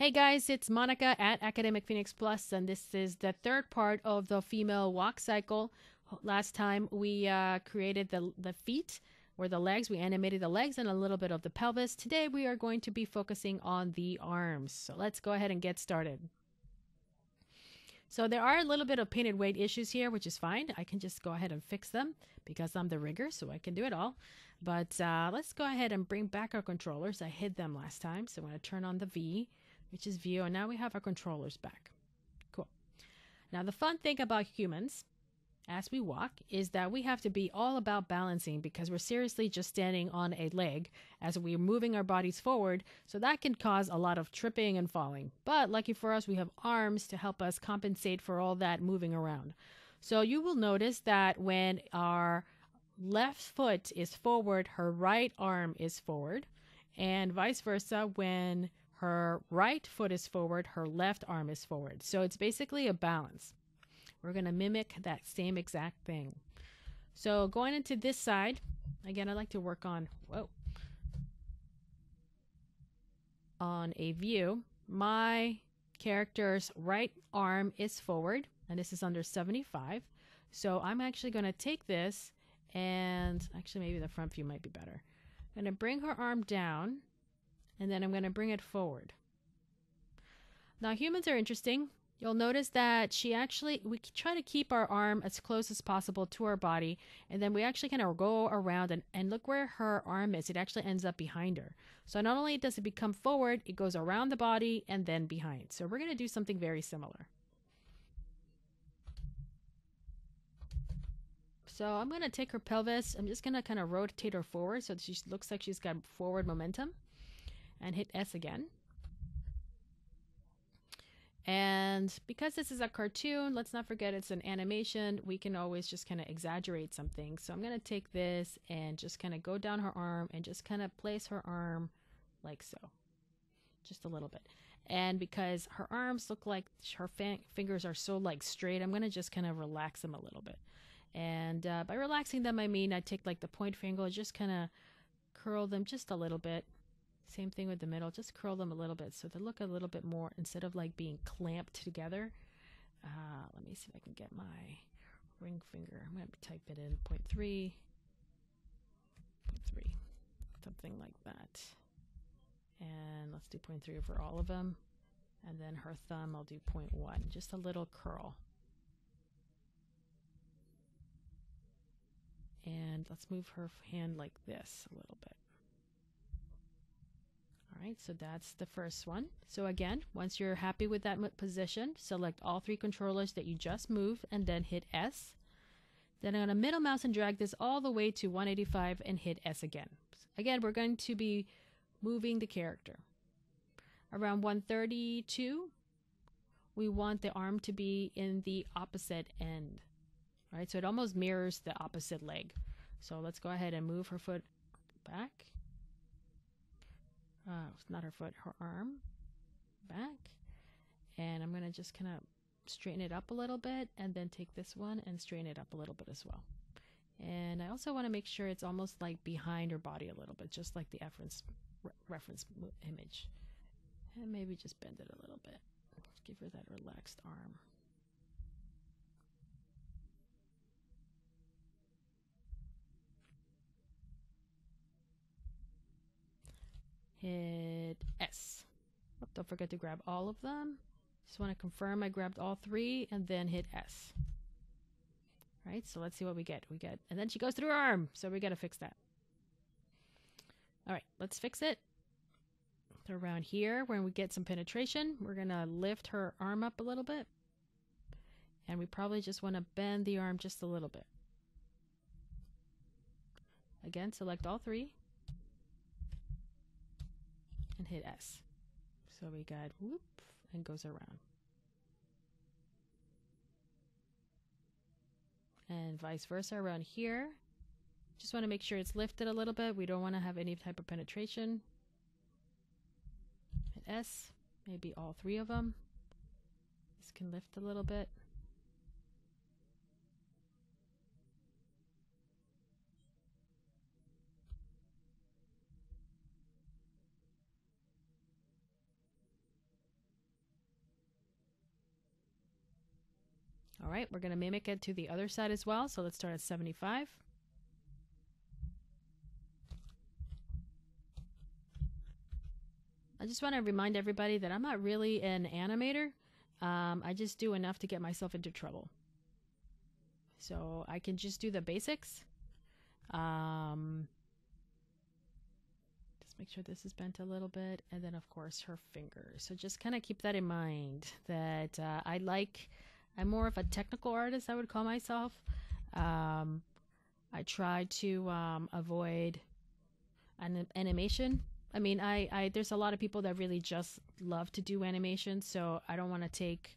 Hey guys, it's Monica at Academic Phoenix Plus, and this is the third part of the female walk cycle. Last time we uh, created the, the feet or the legs, we animated the legs and a little bit of the pelvis. Today we are going to be focusing on the arms. So let's go ahead and get started. So there are a little bit of painted weight issues here, which is fine. I can just go ahead and fix them because I'm the rigger, so I can do it all. But uh, let's go ahead and bring back our controllers. I hid them last time, so I'm going to turn on the V which is view, and now we have our controllers back. Cool. Now the fun thing about humans as we walk is that we have to be all about balancing because we're seriously just standing on a leg as we're moving our bodies forward. So that can cause a lot of tripping and falling. But lucky for us, we have arms to help us compensate for all that moving around. So you will notice that when our left foot is forward, her right arm is forward, and vice versa when her right foot is forward, her left arm is forward. So it's basically a balance. We're going to mimic that same exact thing. So going into this side, again, I like to work on, whoa, on a view. My character's right arm is forward, and this is under 75. So I'm actually going to take this and actually maybe the front view might be better. I'm going to bring her arm down and then I'm going to bring it forward. Now humans are interesting. You'll notice that she actually, we try to keep our arm as close as possible to our body, and then we actually kind of go around and, and look where her arm is. It actually ends up behind her. So not only does it become forward, it goes around the body and then behind. So we're going to do something very similar. So I'm going to take her pelvis. I'm just going to kind of rotate her forward so she looks like she's got forward momentum and hit S again. And because this is a cartoon, let's not forget it's an animation, we can always just kind of exaggerate something. So I'm going to take this and just kind of go down her arm and just kind of place her arm like so. Just a little bit. And because her arms look like her fingers are so like straight, I'm going to just kind of relax them a little bit. And uh, by relaxing them, I mean I take like the point finger, just kind of curl them just a little bit same thing with the middle. Just curl them a little bit so they look a little bit more instead of like being clamped together. Uh, let me see if I can get my ring finger. I'm going to type it in 0 0.3, 0.3, something like that. And let's do 0.3 for all of them. And then her thumb, I'll do 0.1, just a little curl. And let's move her hand like this a little bit. Right, so that's the first one. So again, once you're happy with that position, select all three controllers that you just moved and then hit S. Then I'm going to middle mouse and drag this all the way to 185 and hit S again. Again, we're going to be moving the character. Around 132, we want the arm to be in the opposite end. right? so it almost mirrors the opposite leg. So let's go ahead and move her foot back not her foot, her arm back. And I'm going to just kind of straighten it up a little bit and then take this one and straighten it up a little bit as well. And I also want to make sure it's almost like behind her body a little bit, just like the reference, re reference image. And maybe just bend it a little bit. Give her that relaxed arm. Hit S. Don't forget to grab all of them. Just want to confirm I grabbed all three and then hit S. Right, so let's see what we get. We get, and then she goes through her arm, so we got to fix that. All right, let's fix it. So around here, when we get some penetration, we're going to lift her arm up a little bit. And we probably just want to bend the arm just a little bit. Again, select all three and hit S. So we got whoop and goes around. And vice versa around here. Just want to make sure it's lifted a little bit. We don't want to have any type of penetration. Hit S, maybe all three of them. This can lift a little bit. All right, we're going to mimic it to the other side as well. So let's start at 75. I just want to remind everybody that I'm not really an animator. Um, I just do enough to get myself into trouble. So I can just do the basics. Um, just make sure this is bent a little bit. And then, of course, her fingers. So just kind of keep that in mind that uh, I like, I'm more of a technical artist, I would call myself. Um, I try to um, avoid an animation I mean, I, I there's a lot of people that really just love to do animation, so I don't want to take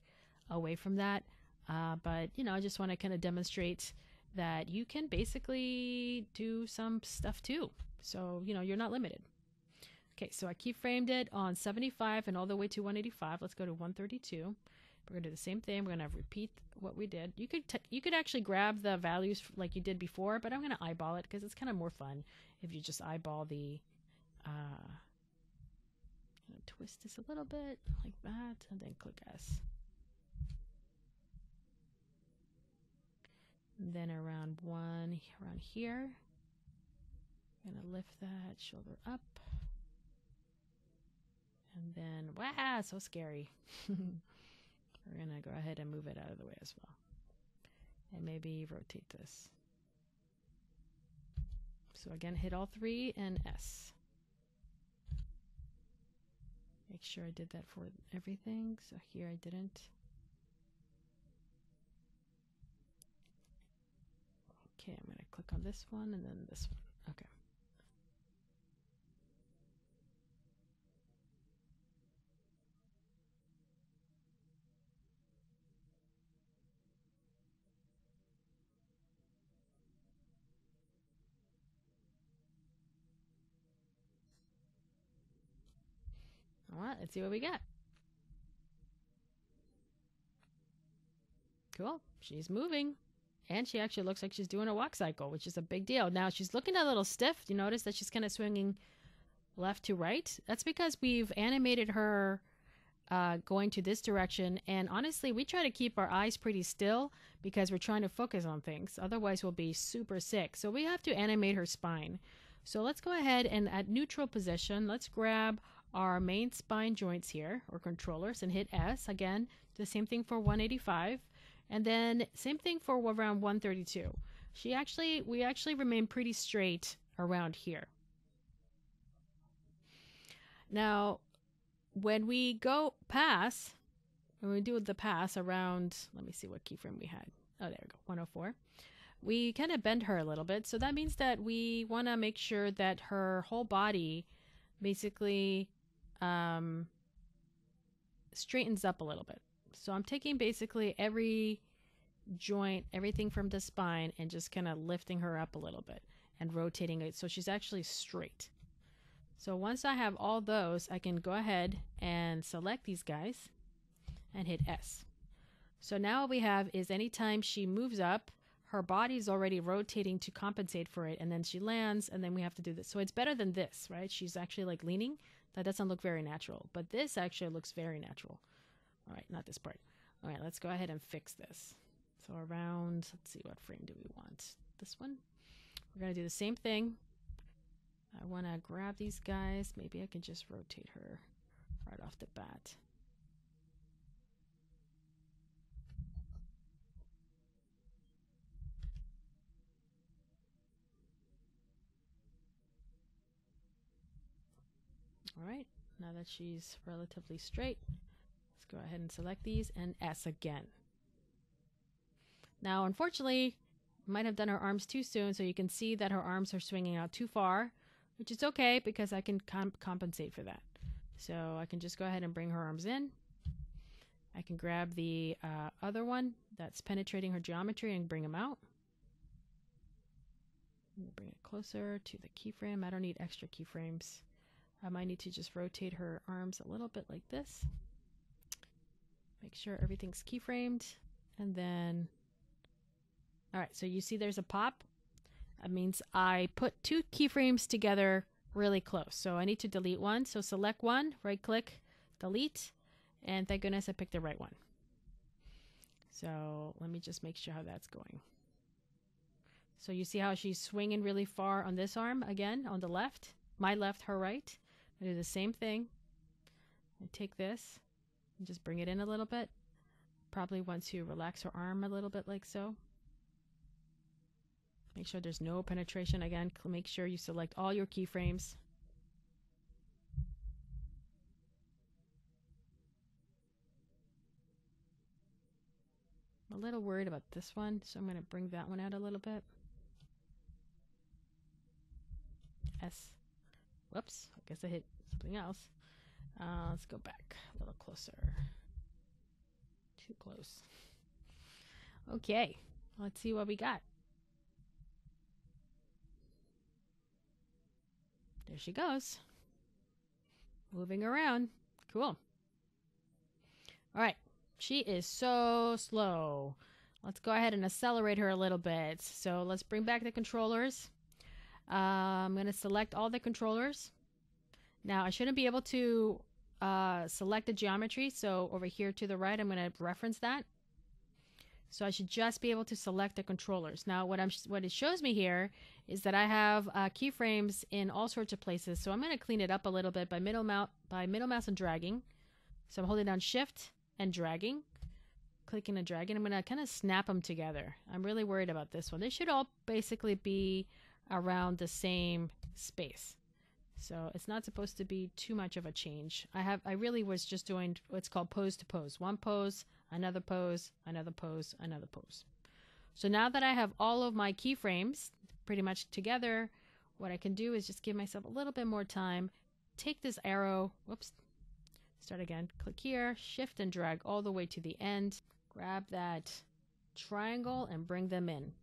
away from that. Uh, but you know, I just want to kind of demonstrate that you can basically do some stuff too. So you know, you're not limited. Okay, so I keyframed it on 75 and all the way to 185. Let's go to 132. We're gonna do the same thing. We're gonna repeat what we did. You could you could actually grab the values like you did before, but I'm gonna eyeball it because it's kind of more fun if you just eyeball the uh, twist this a little bit like that and then click S. Then around one, around here, I'm gonna lift that shoulder up. And then, wow, so scary. We're gonna go ahead and move it out of the way as well. And maybe rotate this. So again, hit all three and S. Make sure I did that for everything. So here I didn't. Okay, I'm going to click on this one and then this one. Okay. All right, let's see what we get. Cool. She's moving. And she actually looks like she's doing a walk cycle, which is a big deal. Now she's looking a little stiff. You notice that she's kind of swinging left to right? That's because we've animated her uh, going to this direction. And honestly, we try to keep our eyes pretty still because we're trying to focus on things. Otherwise, we'll be super sick. So we have to animate her spine. So let's go ahead and at neutral position, let's grab our main spine joints here or controllers and hit S. Again, the same thing for 185 and then same thing for around 132. She actually, we actually remain pretty straight around here. Now, when we go pass, when we do the pass around, let me see what keyframe we had. Oh, there we go, 104. We kind of bend her a little bit. So that means that we want to make sure that her whole body basically um, straightens up a little bit. So I'm taking basically every joint, everything from the spine, and just kind of lifting her up a little bit and rotating it so she's actually straight. So once I have all those, I can go ahead and select these guys and hit S. So now what we have is anytime she moves up, her body's already rotating to compensate for it, and then she lands, and then we have to do this. So it's better than this, right? She's actually like leaning. That doesn't look very natural, but this actually looks very natural. All right, not this part. All right, let's go ahead and fix this. So around, let's see, what frame do we want? This one? We're to do the same thing. I want to grab these guys. Maybe I can just rotate her right off the bat. Right, now that she's relatively straight, let's go ahead and select these and S again. Now, unfortunately, might have done her arms too soon, so you can see that her arms are swinging out too far, which is okay because I can comp compensate for that. So I can just go ahead and bring her arms in. I can grab the uh, other one that's penetrating her geometry and bring them out. Bring it closer to the keyframe. I don't need extra keyframes. I might need to just rotate her arms a little bit like this. Make sure everything's keyframed. And then, all right, so you see there's a pop. That means I put two keyframes together really close. So I need to delete one. So select one, right click, delete, and thank goodness I picked the right one. So let me just make sure how that's going. So you see how she's swinging really far on this arm again on the left, my left, her right. I do the same thing. I take this and just bring it in a little bit. Probably want to relax her arm a little bit like so. Make sure there's no penetration. Again, make sure you select all your keyframes. A little worried about this one, so I'm going to bring that one out a little bit. S. Whoops, I guess I hit something else. Uh, let's go back a little closer. Too close. Okay, let's see what we got. There she goes. Moving around. Cool. All right. She is so slow. Let's go ahead and accelerate her a little bit. So let's bring back the controllers. Uh, I'm going to select all the controllers. Now I shouldn't be able to uh, select the geometry. So over here to the right, I'm going to reference that. So I should just be able to select the controllers. Now what I'm what it shows me here is that I have uh, keyframes in all sorts of places. So I'm going to clean it up a little bit by middle mouse by middle mouse and dragging. So I'm holding down Shift and dragging, clicking and dragging. I'm going to kind of snap them together. I'm really worried about this one. They should all basically be around the same space. So it's not supposed to be too much of a change. I have I really was just doing what's called pose to pose. One pose, another pose, another pose, another pose. So now that I have all of my keyframes pretty much together, what I can do is just give myself a little bit more time, take this arrow, whoops, start again, click here, shift and drag all the way to the end, grab that triangle and bring them in.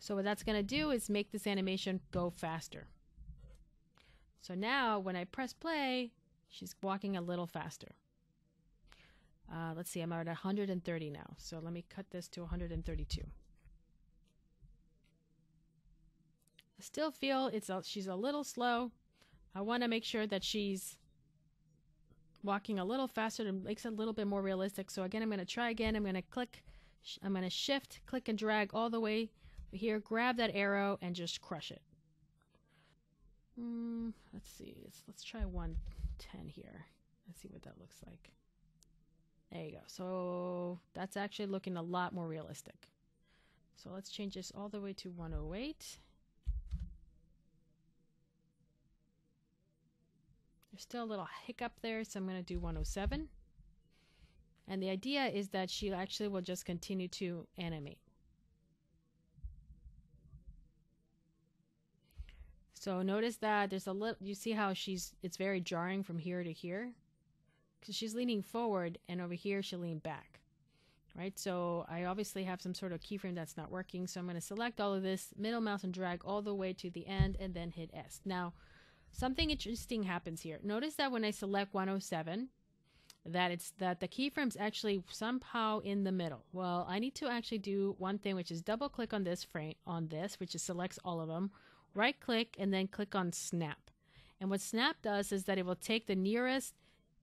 So what that's going to do is make this animation go faster. So now when I press play, she's walking a little faster. Uh, let's see, I'm at 130 now. So let me cut this to 132. I still feel it's a, she's a little slow. I want to make sure that she's walking a little faster and makes it a little bit more realistic. So again, I'm going to try again. I'm going to click, I'm going to shift, click and drag all the way here. Grab that arrow and just crush it. Mm, let's see. Let's, let's try 110 here. Let's see what that looks like. There you go. So that's actually looking a lot more realistic. So let's change this all the way to 108. There's still a little hiccup there, so I'm going to do 107. And the idea is that she actually will just continue to animate. So notice that there's a little, you see how she's, it's very jarring from here to here because she's leaning forward and over here she'll lean back, right? So I obviously have some sort of keyframe that's not working. So I'm going to select all of this, middle mouse and drag all the way to the end and then hit S. Now, something interesting happens here. Notice that when I select 107, that it's that the keyframe's actually somehow in the middle. Well, I need to actually do one thing, which is double click on this frame on this, which is selects all of them, right click and then click on snap. And what snap does is that it will take the nearest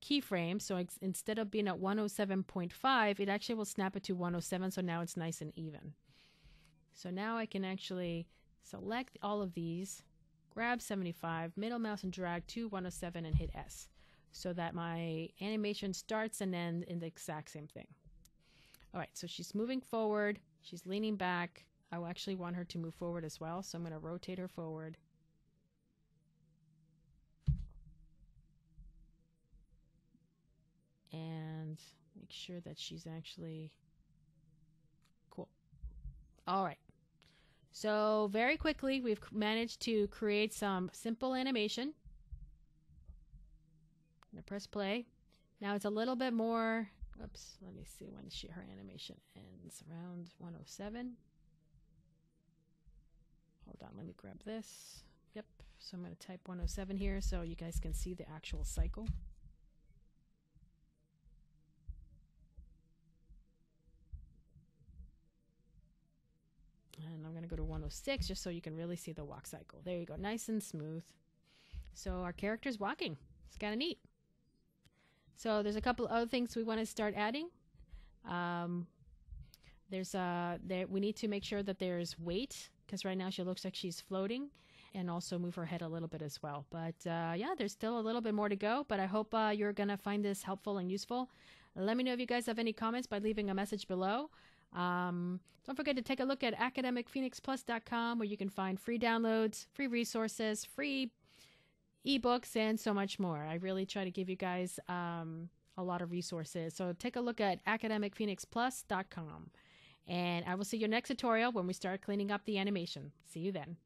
keyframe. So instead of being at 107.5, it actually will snap it to 107. So now it's nice and even. So now I can actually select all of these, grab 75, middle mouse and drag to 107 and hit S so that my animation starts and ends in the exact same thing. All right, so she's moving forward, she's leaning back. I actually want her to move forward as well, so I'm going to rotate her forward. and make sure that she's actually cool. All right. So very quickly, we've managed to create some simple animation. I'm gonna press play. Now it's a little bit more. Oops. Let me see when she her animation ends. Around 107. Hold on. Let me grab this. Yep. So I'm going to type 107 here so you guys can see the actual cycle. And I'm going to go to 106 just so you can really see the walk cycle. There you go. Nice and smooth. So our character's walking. It's kind of neat. So there's a couple other things we want to start adding. Um, there's a, there we need to make sure that there's weight because right now she looks like she's floating and also move her head a little bit as well. But uh, yeah, there's still a little bit more to go, but I hope uh, you're going to find this helpful and useful. Let me know if you guys have any comments by leaving a message below. Um, don't forget to take a look at academicphoenixplus.com where you can find free downloads, free resources, free ebooks, and so much more. I really try to give you guys um, a lot of resources. So take a look at academicphoenixplus.com. And I will see you next tutorial when we start cleaning up the animation. See you then.